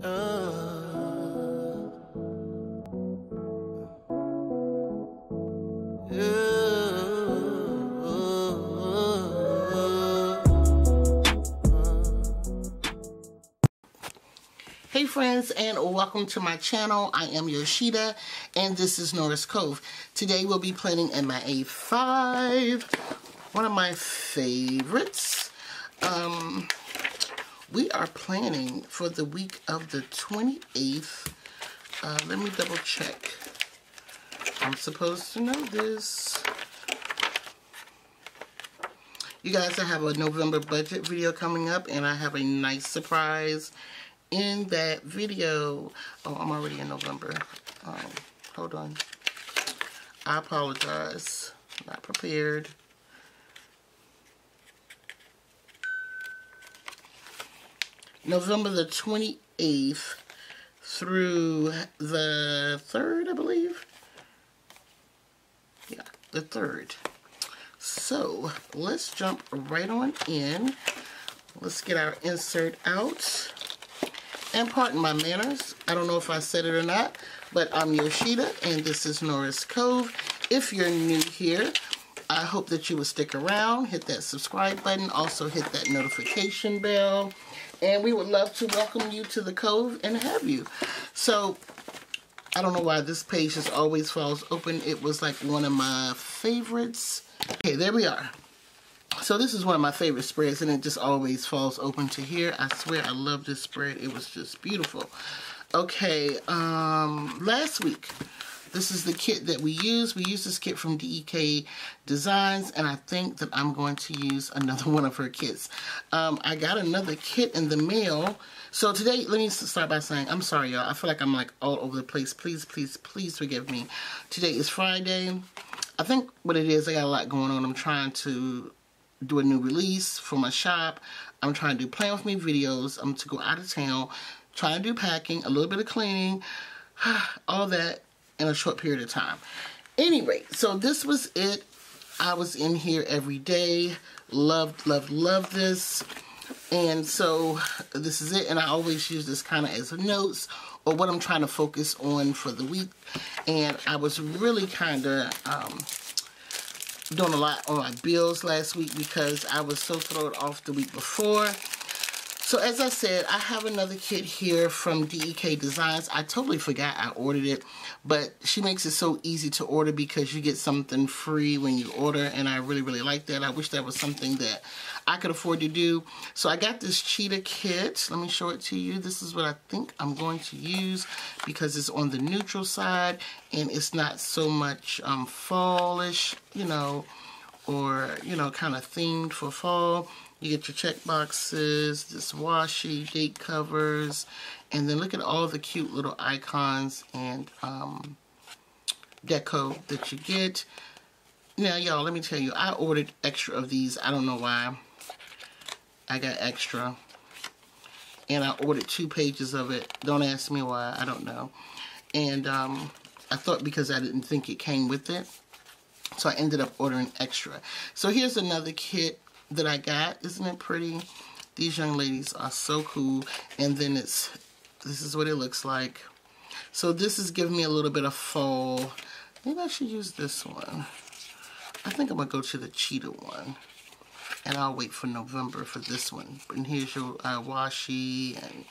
Hey friends and welcome to my channel. I am Yoshida and this is Noras Cove. Today we'll be planning in my A5, one of my favorites. Um, we are planning for the week of the 28th. Uh, let me double check. I'm supposed to know this. You guys, I have a November budget video coming up and I have a nice surprise in that video. Oh, I'm already in November. Um, hold on. I apologize. Not prepared. November the 28th through the 3rd, I believe. Yeah, the 3rd. So, let's jump right on in. Let's get our insert out. And pardon my manners, I don't know if I said it or not, but I'm Yoshida and this is Noras Cove. If you're new here, I hope that you will stick around, hit that subscribe button, also hit that notification bell, and we would love to welcome you to the Cove and have you. So, I don't know why this page just always falls open. It was like one of my favorites. Okay, there we are. So this is one of my favorite spreads and it just always falls open to here. I swear I love this spread. It was just beautiful. Okay, um, last week, this is the kit that we use. We use this kit from DEK Designs and I think that I'm going to use another one of her kits. Um, I got another kit in the mail. So today, let me start by saying, I'm sorry y'all. I feel like I'm like all over the place. Please, please, please forgive me. Today is Friday. I think what it is, I got a lot going on. I'm trying to do a new release for my shop. I'm trying to do plan with me videos. I'm to go out of town, trying to do packing, a little bit of cleaning, all that in a short period of time. Anyway, so this was it. I was in here every day. Loved, loved, loved this. And so this is it. And I always use this kind of as notes or what I'm trying to focus on for the week. And I was really kind of um, doing a lot on my bills last week because I was so thrown off the week before. So as I said, I have another kit here from DEK Designs. I totally forgot I ordered it, but she makes it so easy to order because you get something free when you order, and I really, really like that. I wish that was something that I could afford to do. So I got this cheetah kit. Let me show it to you. This is what I think I'm going to use because it's on the neutral side, and it's not so much um, fallish, you know, or, you know, kind of themed for fall. You get your check boxes, this washi, date covers, and then look at all the cute little icons and um, deco that you get. Now, y'all, let me tell you, I ordered extra of these. I don't know why. I got extra. And I ordered two pages of it. Don't ask me why. I don't know. And um, I thought because I didn't think it came with it. So I ended up ordering extra. So here's another kit that I got. Isn't it pretty? These young ladies are so cool. And then it's, this is what it looks like. So this is giving me a little bit of fall. Maybe I should use this one. I think I'm going to go to the cheetah one. And I'll wait for November for this one. And here's your uh, washi and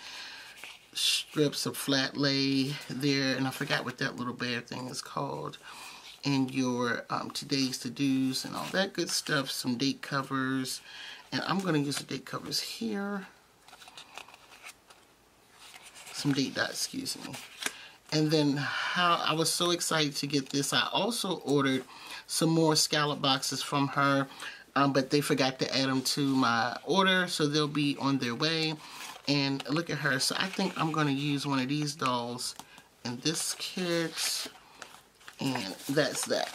strips of flat lay there. And I forgot what that little bear thing is called your um, today's to-dos and all that good stuff, some date covers, and I'm going to use the date covers here, some date dots, excuse me. And then how I was so excited to get this, I also ordered some more scallop boxes from her, um, but they forgot to add them to my order, so they'll be on their way. And look at her, so I think I'm going to use one of these dolls in this kit and that's that.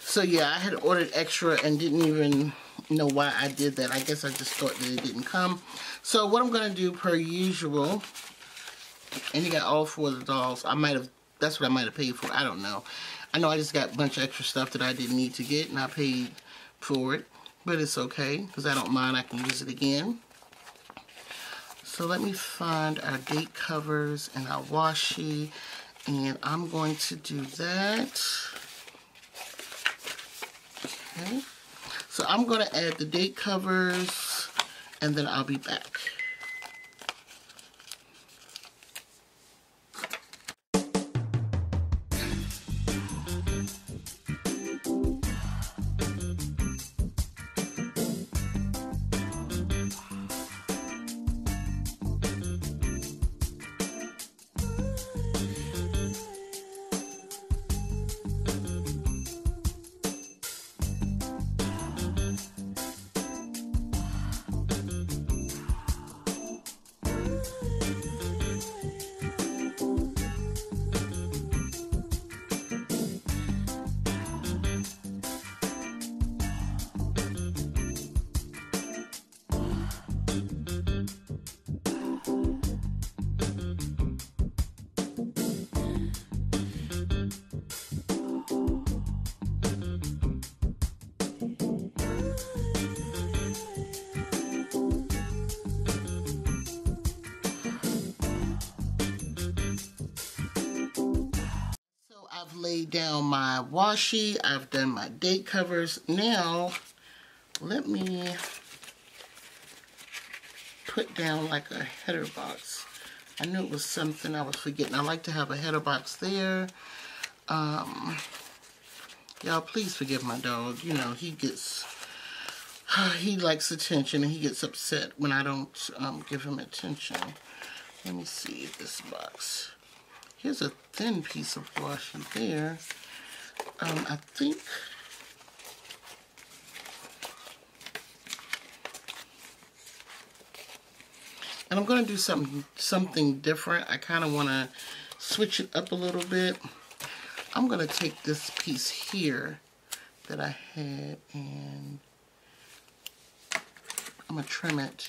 So yeah, I had ordered extra and didn't even know why I did that. I guess I just thought that it didn't come. So what I'm going to do per usual, and you got all four of the dolls. I might have, that's what I might have paid for. I don't know. I know I just got a bunch of extra stuff that I didn't need to get and I paid for it. But it's okay because I don't mind. I can use it again. So let me find our date covers and our washi and I'm going to do that. Okay. So I'm going to add the date covers and then I'll be back. Laid down my washi. I've done my date covers. Now, let me put down like a header box. I knew it was something I was forgetting. I like to have a header box there. Um, Y'all, please forgive my dog. You know, he gets, he likes attention and he gets upset when I don't um, give him attention. Let me see this box. Here's a thin piece of washi there. Um, I think and I'm going to do something something different. I kind of want to switch it up a little bit. I'm going to take this piece here that I had and I'm going to trim it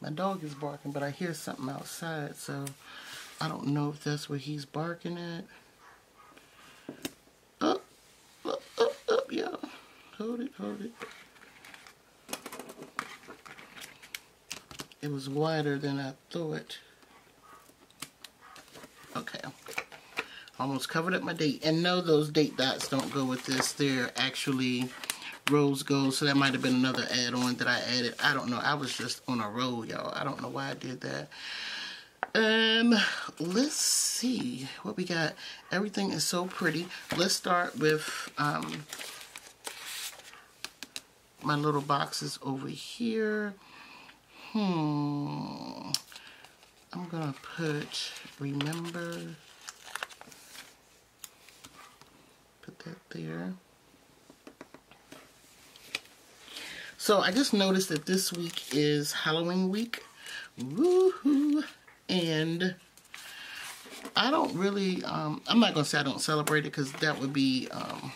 My dog is barking, but I hear something outside, so I don't know if that's what he's barking at. Up, up, up, up, yeah. Hold it, hold it. It was wider than I thought. Okay. Almost covered up my date. And no, those date dots don't go with this. They're actually rose gold. So that might have been another add-on that I added. I don't know. I was just on a roll, y'all. I don't know why I did that. Um, let's see what we got. Everything is so pretty. Let's start with um, my little boxes over here. Hmm. I'm gonna put remember. Put that there. So I just noticed that this week is Halloween week. Woohoo! And I don't really, um, I'm not going to say I don't celebrate it because that would be um,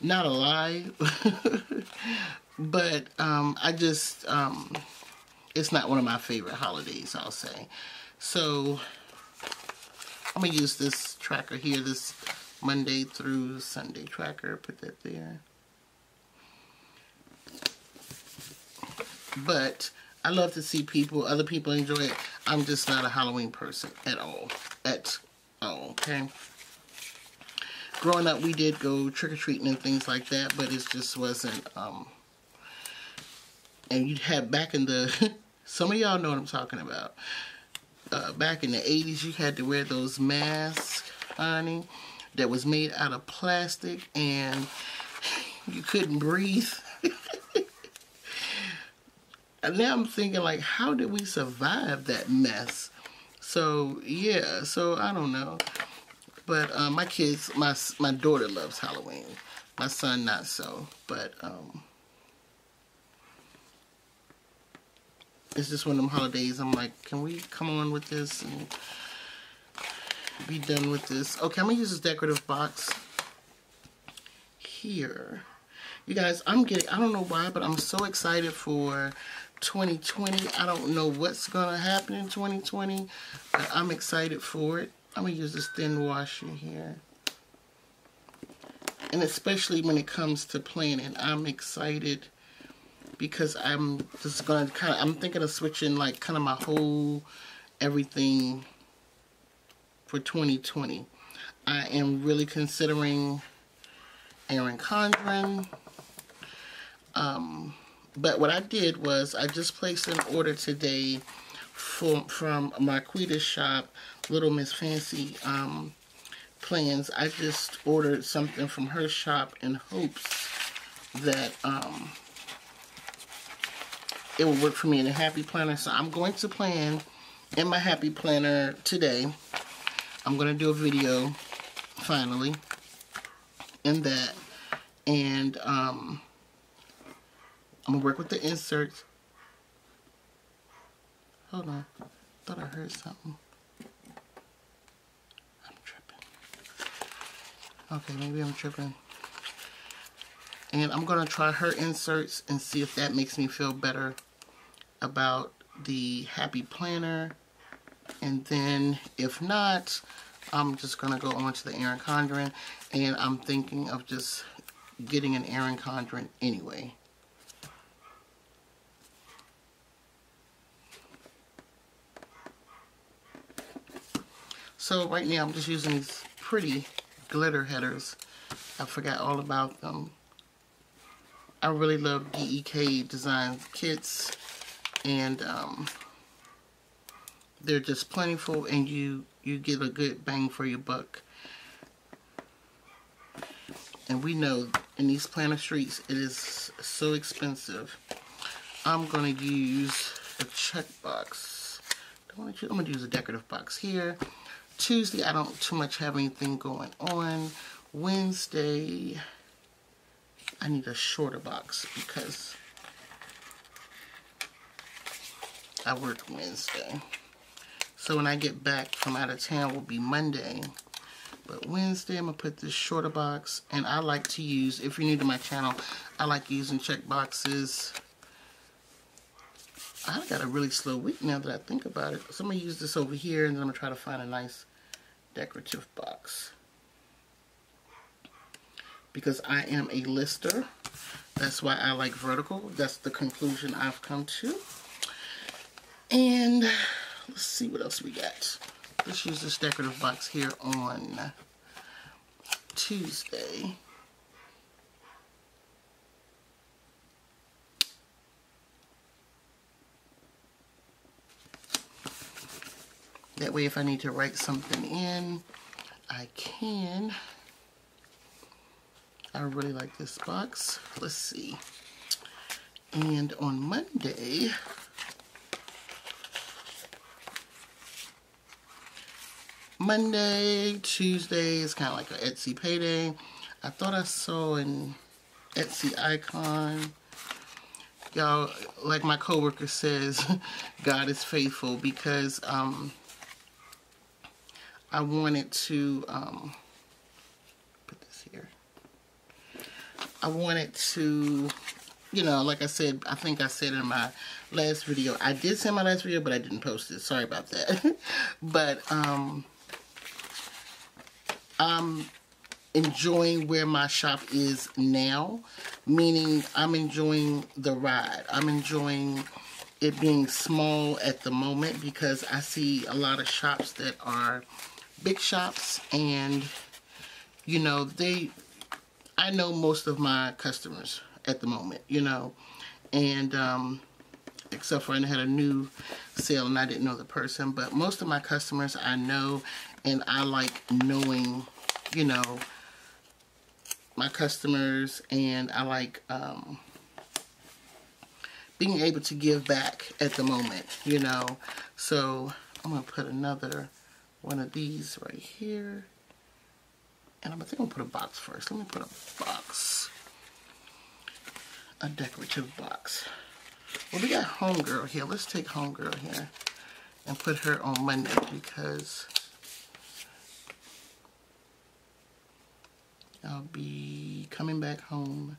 not a lie. but um, I just, um, it's not one of my favorite holidays, I'll say. So I'm going to use this tracker here, this Monday through Sunday tracker. Put that there. But I love to see people, other people enjoy it. I'm just not a Halloween person at all. At all, okay? Growing up, we did go trick-or-treating and things like that, but it just wasn't, um... And you'd have back in the... some of y'all know what I'm talking about. Uh, back in the 80s, you had to wear those masks, honey, that was made out of plastic, and you couldn't breathe. Now I'm thinking like, how did we survive that mess? So yeah, so I don't know. But um, my kids, my my daughter loves Halloween. My son not so, but um, it's just one of them holidays. I'm like, can we come on with this and be done with this? Okay, I'm gonna use this decorative box here. You guys, I'm getting, I don't know why, but I'm so excited for 2020. I don't know what's going to happen in 2020, but I'm excited for it. I'm going to use this thin washi here. And especially when it comes to planning, I'm excited because I'm just going to kind of, I'm thinking of switching like kind of my whole everything for 2020. I am really considering Erin Condren. Um, but what I did was I just placed an order today from, from Marquita's shop, Little Miss Fancy um, Plans. I just ordered something from her shop in hopes that um, it will work for me in a happy planner. So I'm going to plan in my happy planner today. I'm going to do a video finally in that and um, I'm gonna work with the inserts. Hold on. Thought I heard something. I'm tripping. Okay maybe I'm tripping. And I'm gonna try her inserts and see if that makes me feel better about the happy planner. And then if not I'm just to go on to the Erin Condren, and I'm thinking of just getting an Erin Condren anyway. So right now I'm just using these pretty glitter headers. I forgot all about them. I really love DEK design kits and um, they're just plentiful and you you get a good bang for your buck. And we know in these planner streets it is so expensive. I'm going to use a check box. I'm going to use a decorative box here. Tuesday, I don't too much have anything going on. Wednesday, I need a shorter box because I work Wednesday. So when I get back from out of town will be Monday. But Wednesday, I'm going to put this shorter box. And I like to use, if you're new to my channel, I like using check boxes. I got a really slow week now that I think about it. So I'm going to use this over here, and then I'm going to try to find a nice decorative box. Because I am a lister. That's why I like vertical. That's the conclusion I've come to. And let's see what else we got. Let's use this decorative box here on Tuesday. That way if I need to write something in, I can. I really like this box. Let's see. And on Monday, Monday, Tuesday is kind of like an Etsy payday. I thought I saw an Etsy icon. Y'all, like my coworker says, God is faithful because um, I wanted to um, put this here. I wanted to, you know, like I said, I think I said in my last video. I did send my last video, but I didn't post it. Sorry about that. but um, I'm enjoying where my shop is now, meaning I'm enjoying the ride. I'm enjoying it being small at the moment because I see a lot of shops that are big shops and you know they I know most of my customers at the moment you know and um, except for I had a new sale and I didn't know the person but most of my customers I know and I like knowing, you know, my customers and I like um, being able to give back at the moment, you know. So I'm to put another one of these right here. And I'm, I think I'm to put a box first. Let me put a box. A decorative box. Well, we got Homegirl here. Let's take Homegirl here and put her on Monday because I'll be coming back home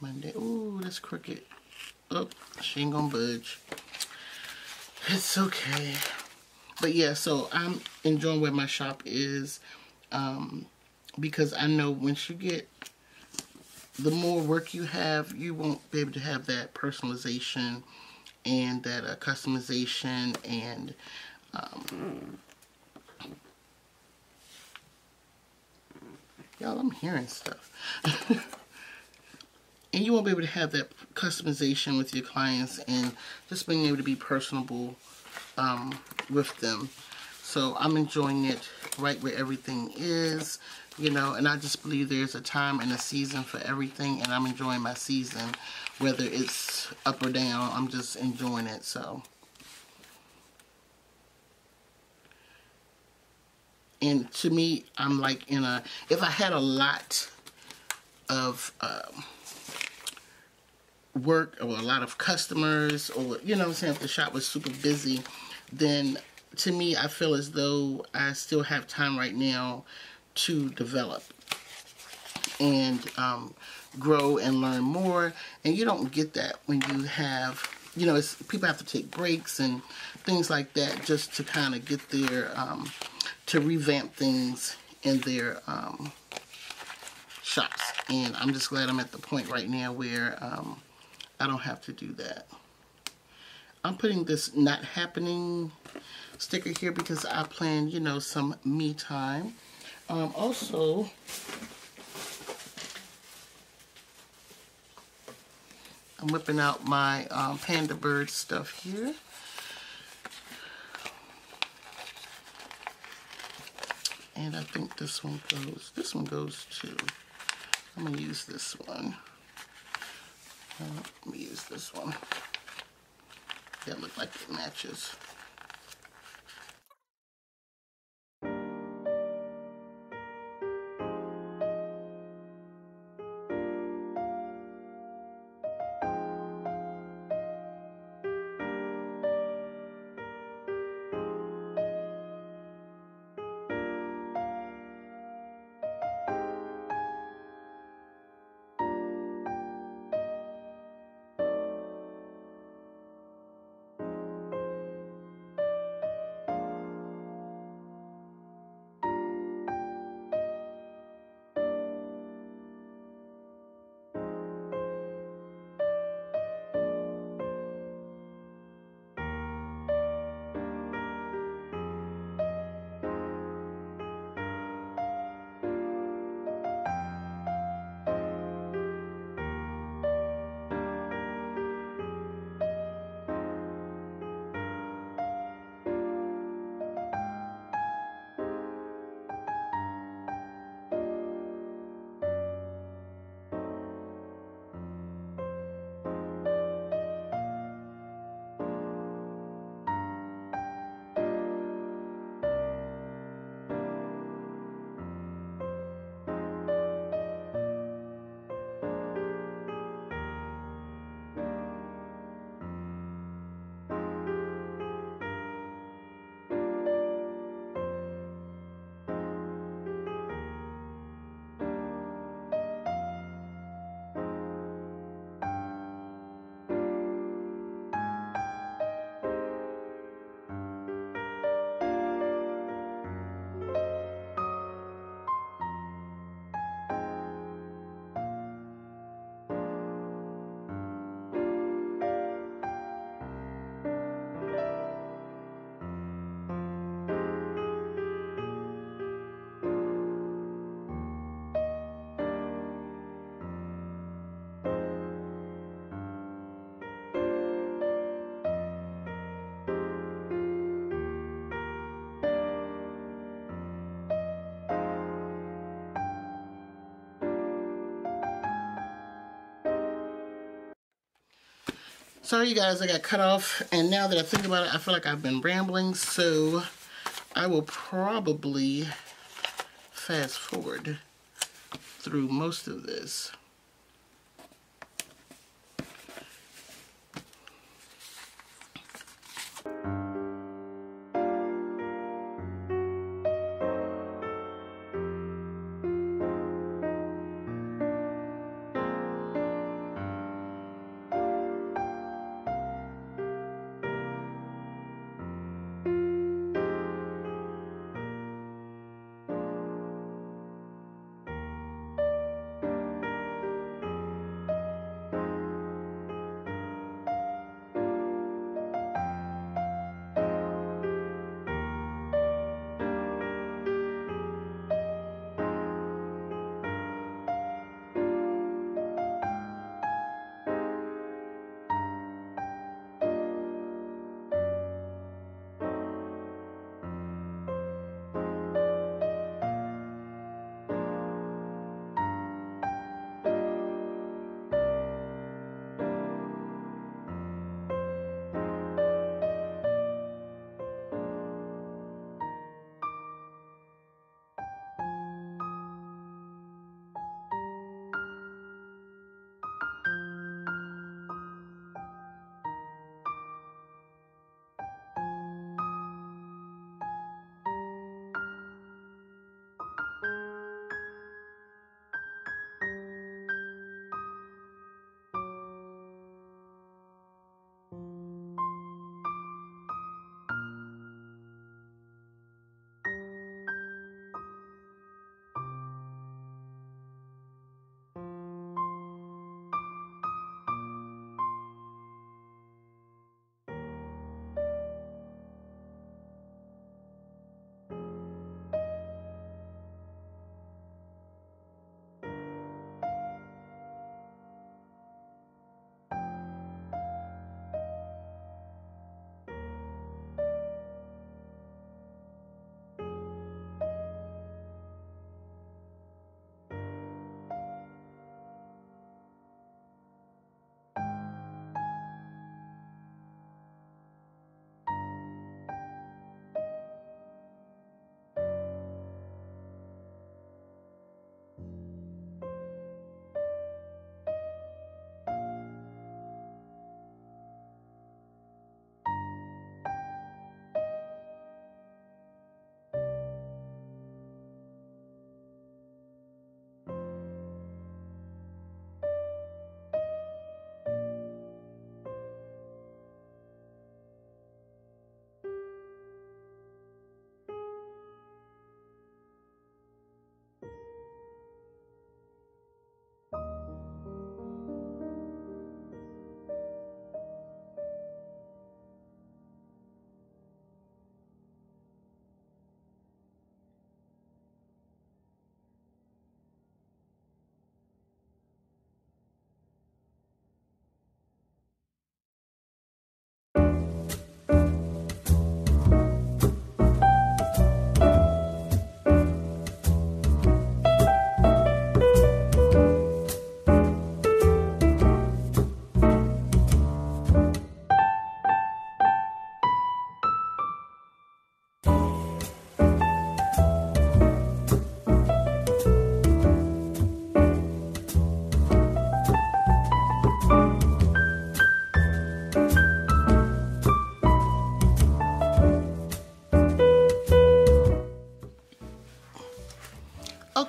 Monday. Ooh, that's crooked. Oh, she ain't gonna budge. It's okay. But yeah, so I'm enjoying where my shop is um, because I know once you get the more work you have, you won't be able to have that personalization and that uh, customization and um, y'all, I'm hearing stuff. and you won't be able to have that customization with your clients and just being able to be personable um, with them. So I'm enjoying it right where everything is, you know, and I just believe there's a time and a season for everything, and I'm enjoying my season, whether it's up or down, I'm just enjoying it, so. And to me, I'm like in a, if I had a lot of, um, work or a lot of customers or you know I'm saying if the shop was super busy then to me I feel as though I still have time right now to develop and um, grow and learn more and you don't get that when you have you know people have to take breaks and things like that just to kind of get their um, to revamp things in their um, shops and I'm just glad I'm at the point right now where um, I don't have to do that. I'm putting this not happening sticker here because I plan, you know, some me time. Um, also, I'm whipping out my um, Panda Bird stuff here. And I think this one goes, this one goes too. I'm going to use this one. Uh, let me use this one. That look like it matches. Sorry you guys, I got cut off and now that I think about it, I feel like I've been rambling, so I will probably fast forward through most of this.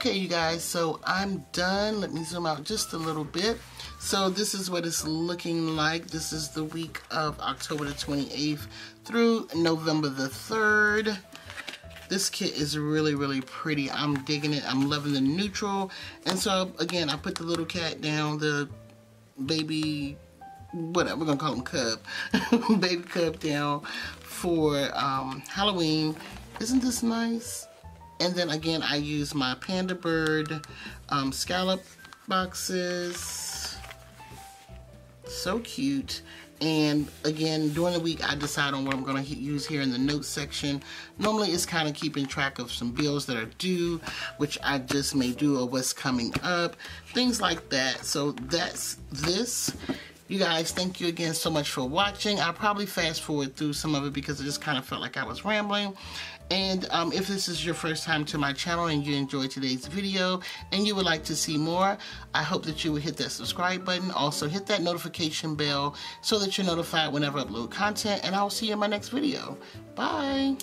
Okay, you guys, so I'm done. Let me zoom out just a little bit. So this is what it's looking like. This is the week of October the 28th through November the 3rd. This kit is really, really pretty. I'm digging it. I'm loving the neutral. And so, again, I put the little cat down, the baby, whatever, we're going to call him Cub. baby Cub down for um, Halloween. Isn't this nice? And then again, I use my Panda Bird um, scallop boxes. So cute. And again, during the week, I decide on what I'm going to use here in the notes section. Normally, it's kind of keeping track of some bills that are due, which I just may do or what's coming up, things like that. So that's this. You guys, thank you again so much for watching. I'll probably fast forward through some of it because it just kind of felt like I was rambling. And um, if this is your first time to my channel and you enjoyed today's video and you would like to see more, I hope that you would hit that subscribe button. Also hit that notification bell so that you're notified whenever I upload content and I'll see you in my next video. Bye!